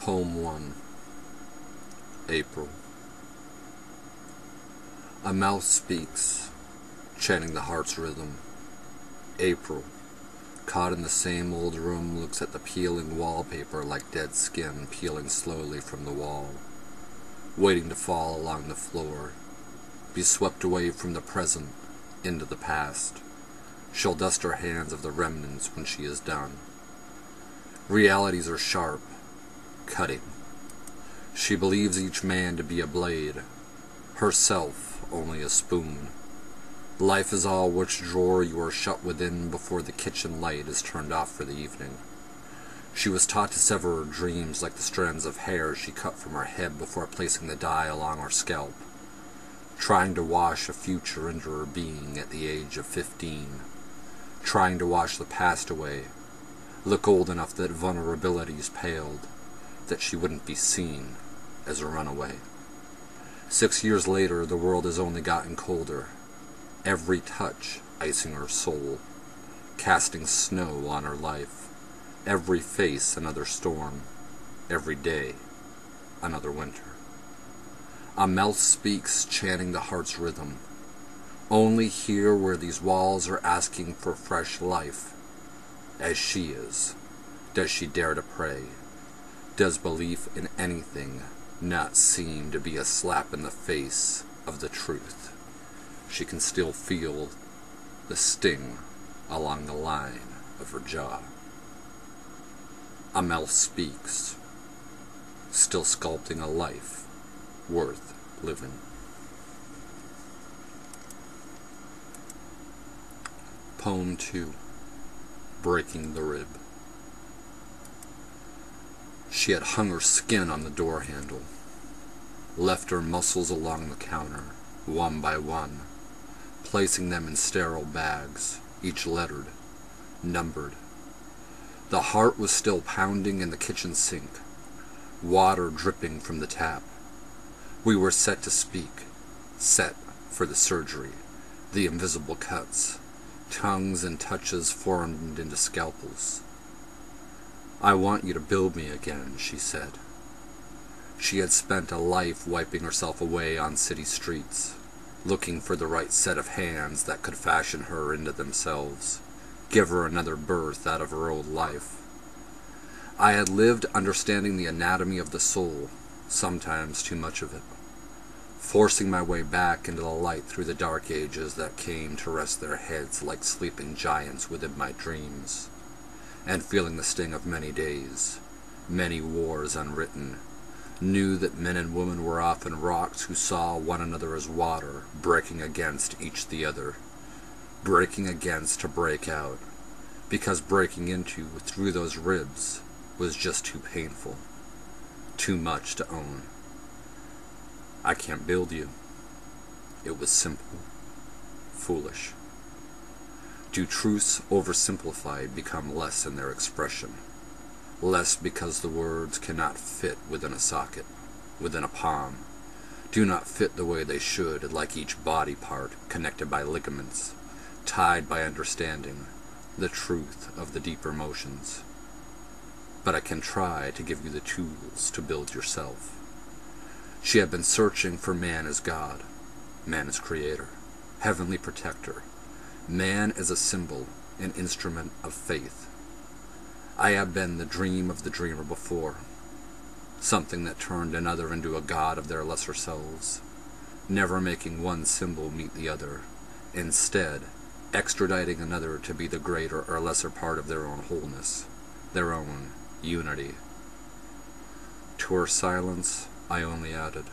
Poem 1 April A mouth speaks, chanting the heart's rhythm. April, caught in the same old room, looks at the peeling wallpaper like dead skin peeling slowly from the wall, waiting to fall along the floor, be swept away from the present into the past. She'll dust her hands of the remnants when she is done. Realities are sharp, cutting. She believes each man to be a blade, herself only a spoon. Life is all which drawer you are shut within before the kitchen light is turned off for the evening. She was taught to sever her dreams like the strands of hair she cut from her head before placing the dye along her scalp, trying to wash a future into her being at the age of fifteen, trying to wash the past away, look old enough that vulnerabilities paled, that she wouldn't be seen as a runaway. Six years later, the world has only gotten colder, every touch icing her soul, casting snow on her life, every face another storm, every day another winter. A mouth speaks, chanting the heart's rhythm. Only here where these walls are asking for fresh life, as she is, does she dare to pray. Does belief in anything not seem to be a slap in the face of the truth? She can still feel the sting along the line of her jaw. A mouth speaks, still sculpting a life worth living. Poem 2 Breaking the Rib She had hung her skin on the door handle, left her muscles along the counter, one by one, placing them in sterile bags, each lettered, numbered. The heart was still pounding in the kitchen sink, water dripping from the tap. We were set to speak, set for the surgery, the invisible cuts, tongues and touches formed into scalpels. I want you to build me again, she said. She had spent a life wiping herself away on city streets, looking for the right set of hands that could fashion her into themselves, give her another birth out of her old life. I had lived understanding the anatomy of the soul, sometimes too much of it, forcing my way back into the light through the dark ages that came to rest their heads like sleeping giants within my dreams, and feeling the sting of many days, many wars unwritten, knew that men and women were often rocks who saw one another as water, breaking against each the other, breaking against to break out, because breaking into through those ribs was just too painful, too much to own. I can't build you. It was simple, foolish. Do truths oversimplified become less in their expression? Less because the words cannot fit within a socket, within a palm, do not fit the way they should, like each body part connected by ligaments, tied by understanding the truth of the deeper motions. But I can try to give you the tools to build yourself. She had been searching for man as God, man as creator, heavenly protector, man as a symbol, an instrument of faith. I have been the dream of the dreamer before, something that turned another into a god of their lesser selves, never making one symbol meet the other, instead, extraditing another to be the greater or lesser part of their own wholeness, their own unity. To her silence, I only added,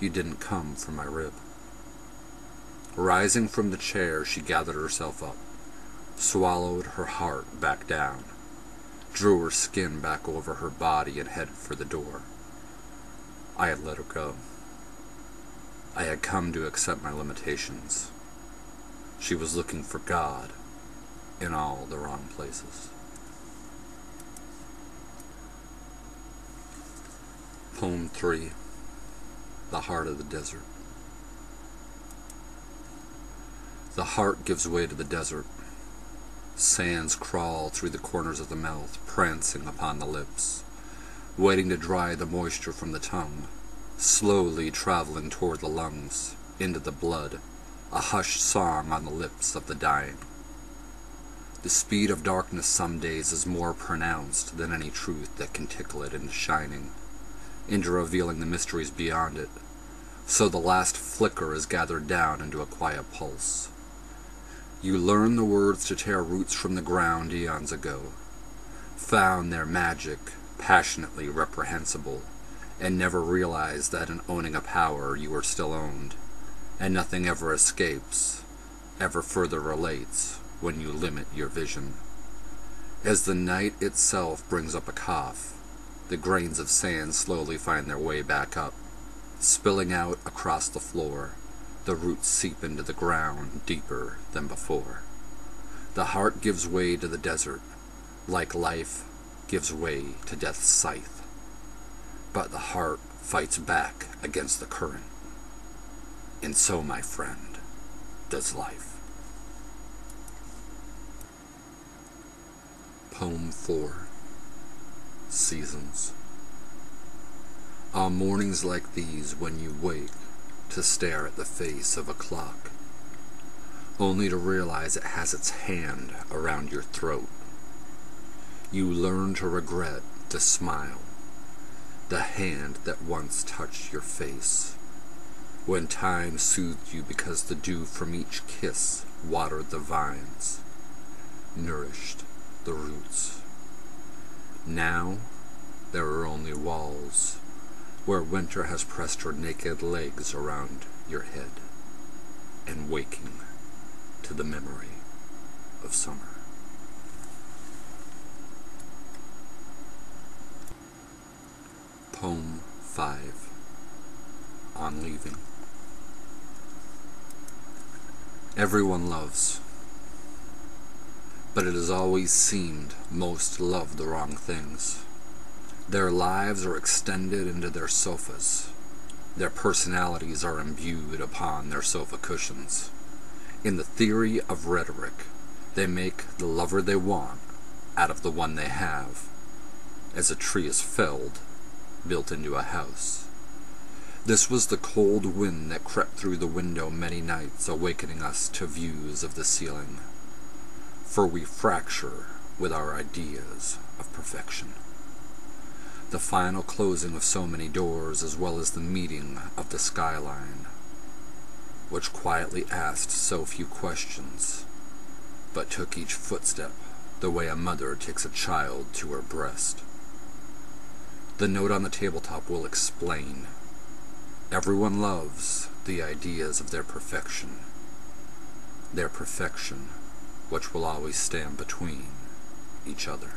You didn't come from my rib. Rising from the chair, she gathered herself up, swallowed her heart back down, drew her skin back over her body, and headed for the door. I had let her go. I had come to accept my limitations. She was looking for God in all the wrong places. Poem 3 The Heart of the Desert. The heart gives way to the desert. Sands crawl through the corners of the mouth, prancing upon the lips. waiting to dry the moisture from the tongue, slowly traveling toward the lungs, into the blood, a hushed song on the lips of the dying. The speed of darkness some days is more pronounced than any truth that can tickle it into shining, into revealing the mysteries beyond it. So the last flicker is gathered down into a quiet pulse. You learn the words to tear roots from the ground eons ago, found their magic passionately reprehensible, and never realized that in owning a power you are still owned, and nothing ever escapes, ever further relates when you limit your vision. As the night itself brings up a cough, the grains of sand slowly find their way back up, spilling out across the floor. The roots seep into the ground deeper than before. The heart gives way to the desert, like life gives way to death's scythe. But the heart fights back against the current. And so, my friend, does life. Poem 4 Seasons On mornings like these, when you wake to stare at the face of a clock, only to realize it has its hand around your throat, you learn to regret the smile, the hand that once touched your face, when time soothed you because the dew from each kiss watered the vines, nourished the roots. Now there are only walls where winter has pressed her naked legs around your head and waking to the memory of summer. Poem 5 On Leaving Everyone loves but it has always seemed most love the wrong things. Their lives are extended into their sofas. Their personalities are imbued upon their sofa cushions. In the theory of rhetoric, they make the lover they want out of the one they have, as a tree is felled, built into a house. This was the cold wind that crept through the window many nights, awakening us to views of the ceiling for we fracture with our ideas of perfection. The final closing of so many doors, as well as the meeting of the skyline, which quietly asked so few questions, but took each footstep the way a mother takes a child to her breast. The note on the tabletop will explain. Everyone loves the ideas of their perfection. Their perfection which will always stand between each other.